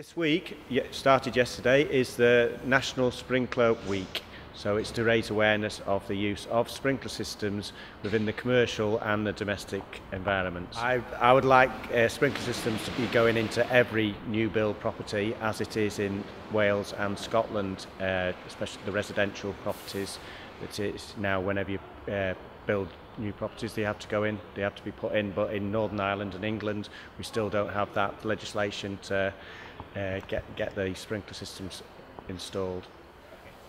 This week, started yesterday, is the National Sprinkler Week. So it's to raise awareness of the use of sprinkler systems within the commercial and the domestic environments. I, I would like uh, sprinkler systems to be going into every new build property as it is in Wales and Scotland, uh, especially the residential properties. That is now whenever you uh, build new properties they have to go in they have to be put in. But in Northern Ireland and England we still don't have that legislation to uh, get get the sprinkler systems installed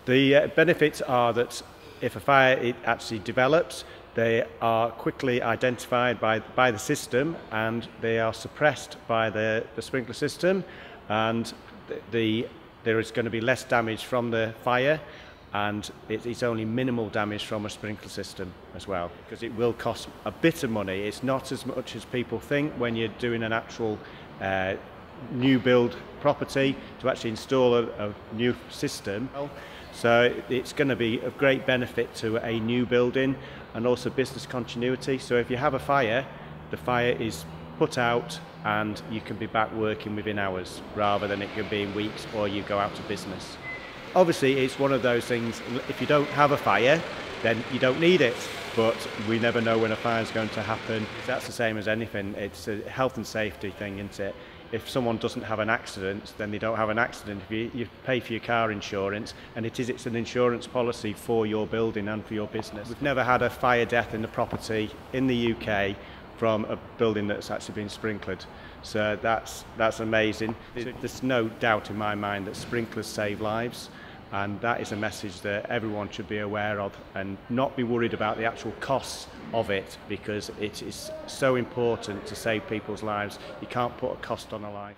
the uh, benefits are that if a fire it actually develops they are quickly identified by by the system and they are suppressed by the the sprinkler system and the, the there is going to be less damage from the fire and it, it's only minimal damage from a sprinkler system as well because it will cost a bit of money. It's not as much as people think when you're doing an actual uh, new build property to actually install a, a new system. So it's going to be of great benefit to a new building and also business continuity. So if you have a fire, the fire is put out and you can be back working within hours rather than it could be in weeks or you go out of business. Obviously, it's one of those things, if you don't have a fire, then you don't need it. But we never know when a fire is going to happen. That's the same as anything. It's a health and safety thing, isn't it? If someone doesn't have an accident, then they don't have an accident. If you, you pay for your car insurance, and it is it's an insurance policy for your building and for your business. We've never had a fire death in the property in the UK from a building that's actually been sprinkled. So that's, that's amazing. There's no doubt in my mind that sprinklers save lives and that is a message that everyone should be aware of and not be worried about the actual costs of it because it is so important to save people's lives. You can't put a cost on a life.